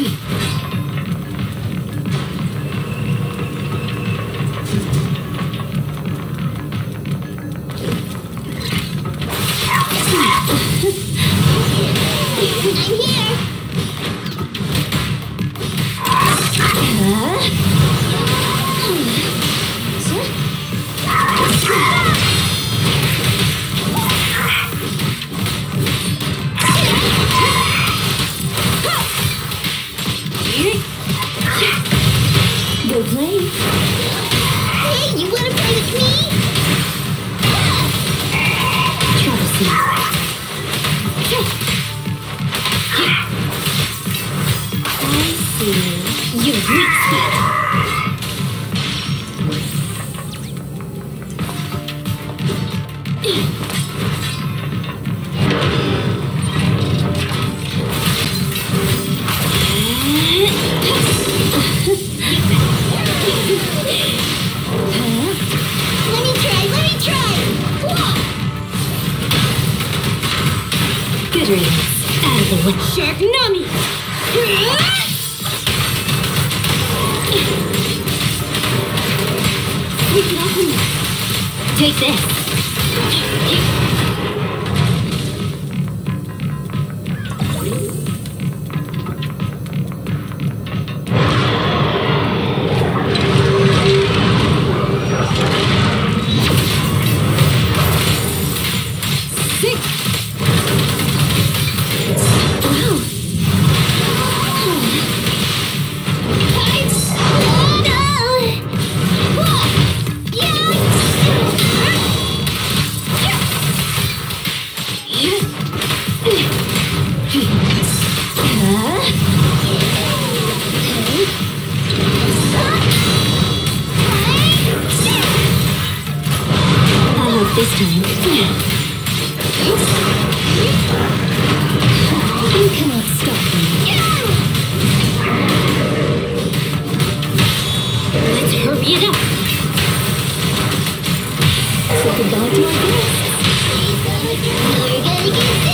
Mm-hmm. Go play. Hey, you wanna play with me? Troublesome. I see. Your weak spot. Riddance. Out of the way. Sharknami! Take this. this time. You cannot stop me. Let's hurry it up. So the guardian goes.